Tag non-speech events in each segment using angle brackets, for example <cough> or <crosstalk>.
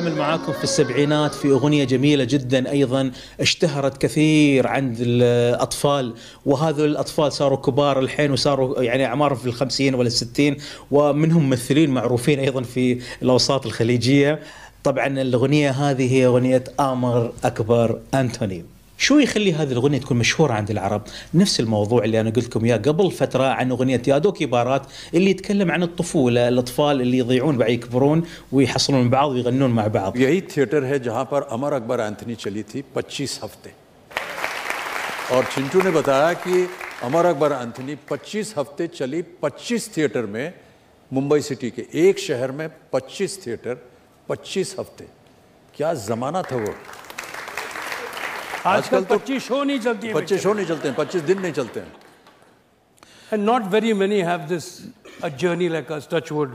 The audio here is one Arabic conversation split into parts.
معاكم في السبعينات في أغنية جميلة جدا أيضا اشتهرت كثير عند الأطفال وهذول الأطفال صاروا كبار الحين وصاروا يعني أعمارهم في الخمسين ولا الستين ومنهم ممثلين معروفين أيضا في الأوساط الخليجية. طبعا الأغنية هذه هي أغنية آمر أكبر أنتوني. شو يخلي هذه الأغنية تكون مشهورة عند العرب؟ نفس الموضوع اللي أنا قلت لكم إياه قبل فترة عن أغنية يا دوك بارات اللي يتكلم عن الطفولة الأطفال اللي يضيعون بعد يكبرون ويحصلون من بعض ويغنون مع بعض यही थिएटर है जहां पर अमर अकबर एंथनी चली थी 25 हफ्ते और चिंटू ने बताया कि अमर अकबर एंथनी 25 हफ्ते चली 25 थिएटर में मुंबई सिटी के एक शहर में 25 थिएटर 25 हफ्ते क्या जमाना था वो आजकल आजकल तो पच्चीस शो नहीं चलती है पच्चीस शो नहीं चलते हैं पच्चीस दिन नहीं चलते हैं And not very many have this a journey like us, Touchwood.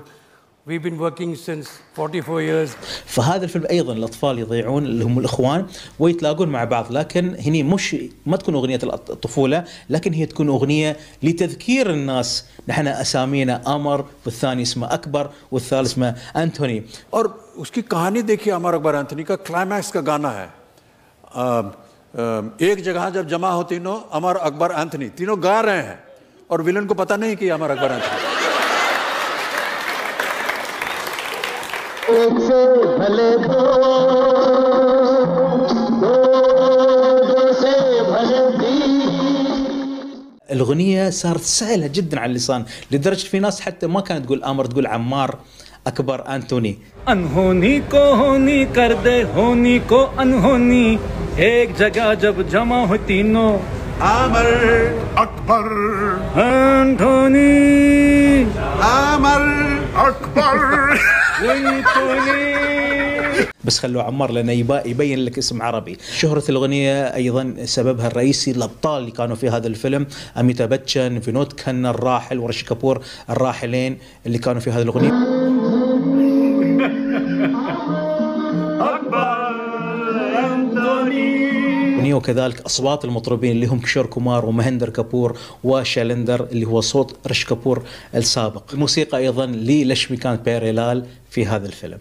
We've been working since 44 years. فهذا الفيلم ايضا الاطفال يضيعون اللي هم الاخوان ويتلاقون مع بعض لكن هني مش ما تكون اغنيه الأط- الطفوله لكن هي تكون اغنيه لتذكير الناس نحن اسامينا امر والثاني اسمه اكبر والثالث اسمه انتوني और उसकी कहानी देखिए अमर अकबर एंथनी का क्लाइमैक्स का गाना है अ, अ, एक जगह जब जमा हो तीनों अमर अकबर एंथनी तीनों गा रहे हैं और विलन को पता नहीं कि अमर अकबर एंथनी एक से भले दो दो दो से भले तीन الاغنيه صارت سهله جدا على اللسان لدرجه في ناس حتى ما كانت تقول امر تقول عمار اكبر انتوني अनहोनी को होनी कर दे होनी को अनहोनी एक जगह जब जमा हो तीनों आमर अकबर एंटोनी आमर अकबर بس خلوه عمار لانه يبا- يبين لك اسم عربي شهرة الأغنية أيضا سببها الرئيسي الأبطال اللي كانوا في هذا الفيلم أميتا باتشن فينود كنا الراحل ورشي كابور الراحلين اللي كانوا في هذه الأغنية <laughs> وكذلك أصوات المطربين اللي هم كشور كومار ومهندر كابور وشيلندر اللي هو صوت ريشي كابور السابق. الموسيقى أيضا للاكشميكانت بياريلال في هذا الفيلم.